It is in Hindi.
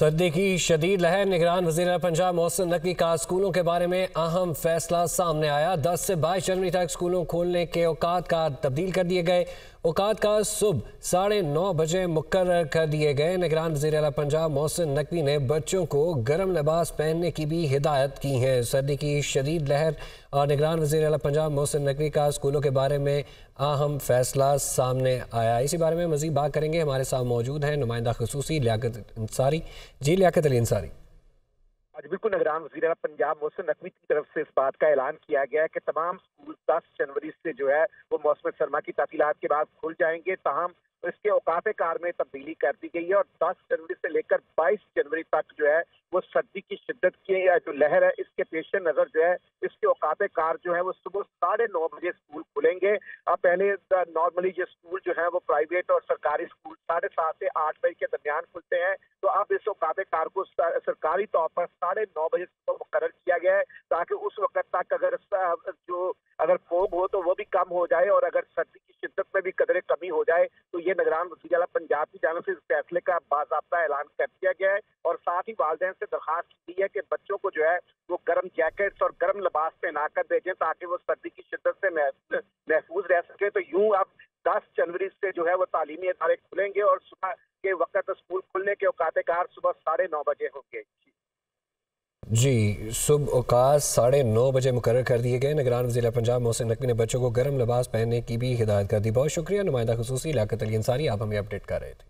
सर्दी की शदीद लहर, निगरान वज़ीर पंजाब मौसम नकवी का स्कूलों के बारे में अहम फैसला सामने आया। 10 से 22 जनवरी तक स्कूलों खोलने के औकात का तब्दील कर दिए गए। औकात का सुबह साढ़े नौ बजे मुकर कर दिए गए। निगरान वजी अला पंजाब मोहसिन नकवी ने बच्चों को गर्म लिबास पहनने की भी हिदायत की है। सर्दी की शदीद लहर और निगरान वजी अला पंजाब मोहसिन नकवी का स्कूलों के बारे में अहम फैसला सामने आया। इसी बारे में मजीद बात करेंगे। हमारे साथ मौजूद हैं नुमाइंदा खसूसी लियाकत अंसारी। जी, लियाकत अली अंसारी। आज बिल्कुल निगरान वजी पंजाब मौसम नकवी की तरफ़ से इस बात का ऐलान किया गया है कि तमाम स्कूल दस जनवरी से जो है वो मौसम सरमा की तफीलात के बाद खुल जाएँगे। तहम इसके औकात कार में तब्दीली कर दी गई है और 10 जनवरी से लेकर 22 जनवरी तक जो है वो सर्दी की शिद्दत की जो लहर है, इसके पेश नज़र जो है, इसके औकात कार जो है, वो सुबह साढ़े नौ बजे स्कूल खुलेंगे। अब पहले नॉर्मली ये स्कूल जो है, वो प्राइवेट और सरकारी स्कूल साढ़े सात से आठ बजे के दरमियान खुलते हैं। तो अब इस औकात कार को सरकारी तौर पर साढ़े नौ बजे सुबह मुकर किया गया है, ताकि उस वक्त तक अगर जो अगर फोग हो तो वो भी कम हो जाए और अगर सर्दी की शिद्दत में भी कदरे कमी हो जाए तो ये निगरान वसी पंजाब की जानब से इस फैसले का बाबा ऐलान कर दिया गया है और साथ ही वालदेन से दरखास्त की है कि बच्चों को जो है वो गर्म जैकेट्स और गर्म लिबास पहना कर भेजें ताकि वो सर्दी की शिद्दत से महफूज रह सके। तो यूँ अब दस जनवरी से जो है वो तालीमी इदारे खुलेंगे और सुबह के वक्त स्कूल खुलने के औकात कार सुबह साढ़े नौ बजे होंगे। जी, सुबह अवकाश साढ़े नौ बजे मुकर कर दिए गए। निगरान जिला पंजाब मोहसिन नकवी ने बच्चों को गर्म लिबास पहनने की भी हिदायत कर दी। बहुत शुक्रिया। नुमाइंदा खसूसी लाकत अली अंसारी आप हमें अपडेट कर रहे थे।